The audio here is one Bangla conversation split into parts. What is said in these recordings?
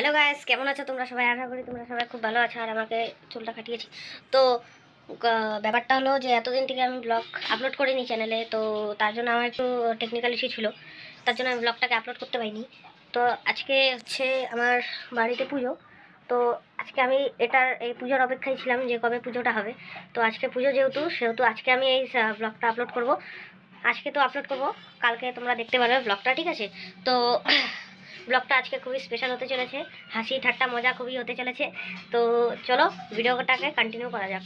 হ্যালো গাইস কেমন আছো? তোমরা সবাই আশা করি তোমরা সবাই খুব ভালো আছো আর আমাকে চুলটা কাটিয়েছি তো ব্যাপারটা হলো যে এতদিন থেকে আমি ব্লগ আপলোড করিনি চ্যানেলে তো তার জন্য আমার একটু টেকনিক্যাল ইস্যু ছিল। তার জন্য আমি ব্লগটাকে আপলোড করতে পারিনি। তো আজকে হচ্ছে আমার বাড়িতে পুজো। তো আজকে আমি এটার, এই পুজোর অপেক্ষায় ছিলাম যে কবে পুজোটা হবে। তো আজকে পুজো যেহেতু, সেহেতু আজকে আমি এই ব্লগটা আপলোড করব। আজকে তো আপলোড করব। কালকে তোমরা দেখতে পারবে ব্লগটা ঠিক আছে? তো ব্লগটা আজকে খুবই স্পেশাল হতে চলেছে। হাসি, ঠাট্টা, মজা খুবই হতে চলেছে। তো চলো ভিডিওটাকে কন্টিনিউ করা যাক।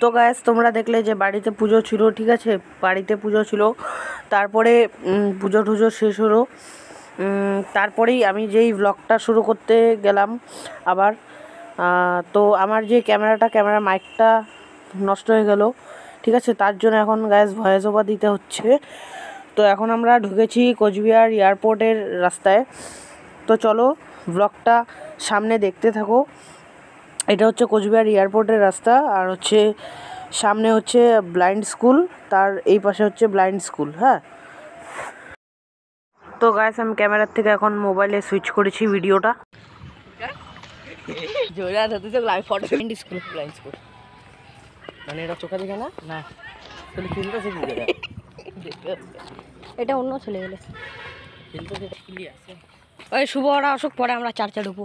তো গ্যাস তোমরা দেখলে যে বাড়িতে পুজো ছিল, ঠিক আছে? বাড়িতে পুজো ছিল। তারপরে পুজো টুজো শেষ হলো। তারপরেই আমি যেই ব্লগটা শুরু করতে গেলাম আবার তো আমার যে ক্যামেরাটা, ক্যামেরা মাইকটা নষ্ট হয়ে গেল, ঠিক আছে? তার জন্য এখন গ্যাস ভয়েস ওভার দিতে হচ্ছে। তো এখন আমরা ঢুকেছি কোচবিহার এয়ারপোর্টের রাস্তায়। তো চলো ব্লগটা সামনে দেখতে থাকো। এটা হচ্ছে কোচবিহার এয়ারপোর্টের রাস্তা আর হচ্ছে সামনে হচ্ছে ব্লাইন্ড স্কুল তার এই পাশে হচ্ছে ব্লাইন্ড স্কুল হ্যাঁ। তো গাইস আমি ক্যামেরার থেকে এখন মোবাইলে সুইচ করেছি ভিডিওটা। জোরা live photo blind school blind school. মানে এটা চোখা দেখে না? না। তাহলে শিখবি কেন এটা অন্য চলে গেলে খেলতে খেলি আছে ওই শুভ ওরা অসুখ পরে আমরা চার চার ঢুকবো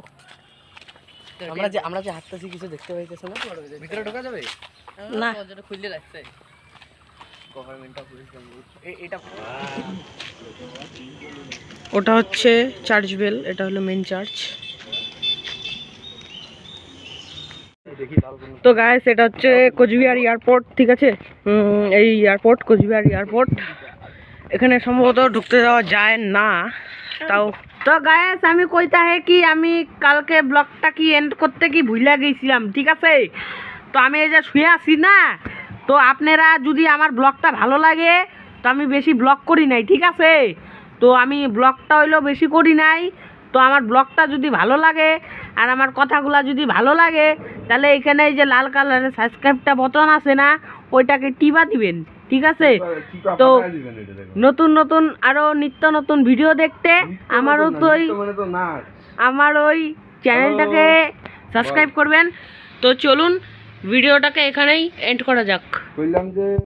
আমরা যে আমরা যে হাঁটতেছি কিছু দেখতে পাইতেছে না? ভিতরে ঢোকা যাবে? না। খুললে ওটা হচ্ছে চার্চ বেল এটা হলো মেন চার্চ তো গাইস এটা হচ্ছে কোচবিহার এয়ারপোর্ট ঠিক আছে? এই এয়ারপোর্ট কোচবিহার এয়ারপোর্ট এখানে সম্ভবত ঢুকতে যাওয়া যায় না। তাও তো গায়েস আমি কইতা হে কি, আমি কালকে ব্লগটা কি এন্ড করতে কি ভুইলা গেছিলাম, ঠিক আছে? তো আমি এই যে শুয়ে আছি না, তো আপনারা যদি আমার ব্লগটা ভালো লাগে, তো আমি বেশি ব্লগ করি নাই, ঠিক আছে? তো আমি ব্লগটা হইলেও বেশি করি নাই, তো আমার ব্লগটা যদি ভালো লাগে, আর আমার কথাগুলো যদি ভালো লাগে, তাহলে এখানে এই যে লাল কালারের সাবস্ক্রাইবটা বটন আছে না, ওইটাকে টিপা দিবেন। ঠিক আছে? তো নতুন নতুন আরও নিত্য নতুন ভিডিও দেখতে। আমারও তো ওই আমার ওই চ্যানেলটাকে সাবস্ক্রাইব করবেন। তো চলুন ভিডিওটাকে এখানেই এন্ড করা যাক।